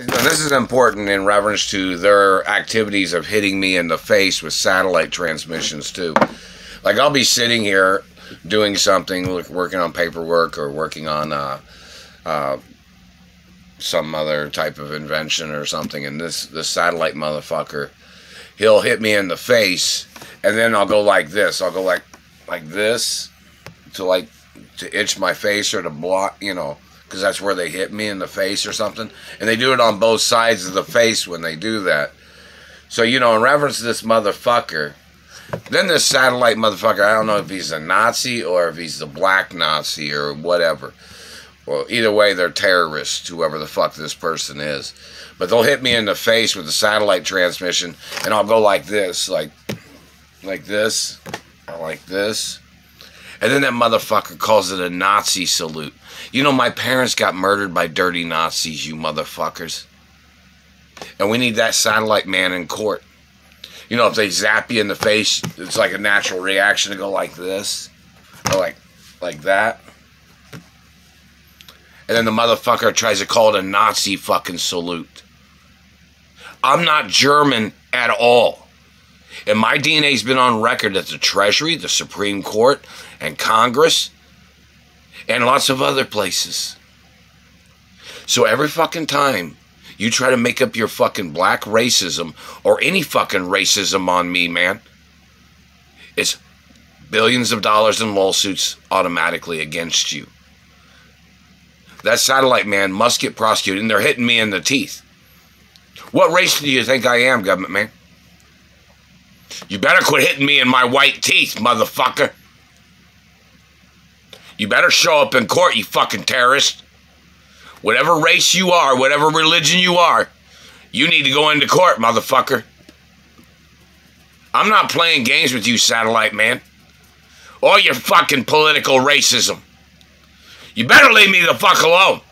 This is important in reference to their activities of hitting me in the face with satellite transmissions too. Like I'll be sitting here doing something, working on paperwork or working on uh, uh, some other type of invention or something, and this this satellite motherfucker, he'll hit me in the face, and then I'll go like this. I'll go like like this to like to itch my face or to block, you know because that's where they hit me in the face or something. And they do it on both sides of the face when they do that. So, you know, in reference to this motherfucker, then this satellite motherfucker, I don't know if he's a Nazi or if he's the black Nazi or whatever. Well, either way, they're terrorists, whoever the fuck this person is. But they'll hit me in the face with the satellite transmission, and I'll go like this, like, like this, like this. And then that motherfucker calls it a Nazi salute. You know, my parents got murdered by dirty Nazis, you motherfuckers. And we need that satellite man in court. You know, if they zap you in the face, it's like a natural reaction to go like this. Or like, like that. And then the motherfucker tries to call it a Nazi fucking salute. I'm not German at all. And my DNA's been on record at the Treasury, the Supreme Court, and Congress and lots of other places. So every fucking time you try to make up your fucking black racism or any fucking racism on me, man, it's billions of dollars in lawsuits automatically against you. That satellite man must get prosecuted, and they're hitting me in the teeth. What race do you think I am, government man? You better quit hitting me in my white teeth, motherfucker. You better show up in court, you fucking terrorist. Whatever race you are, whatever religion you are, you need to go into court, motherfucker. I'm not playing games with you, satellite man. Or your fucking political racism. You better leave me the fuck alone.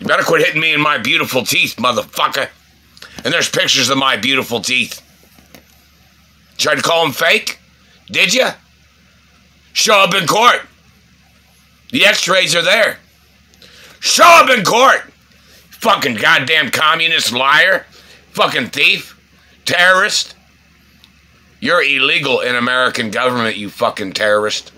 You better quit hitting me in my beautiful teeth, motherfucker. And there's pictures of my beautiful teeth. Tried to call them fake? Did you? Show up in court. The x rays are there. Show up in court. Fucking goddamn communist liar. Fucking thief. Terrorist. You're illegal in American government, you fucking terrorist.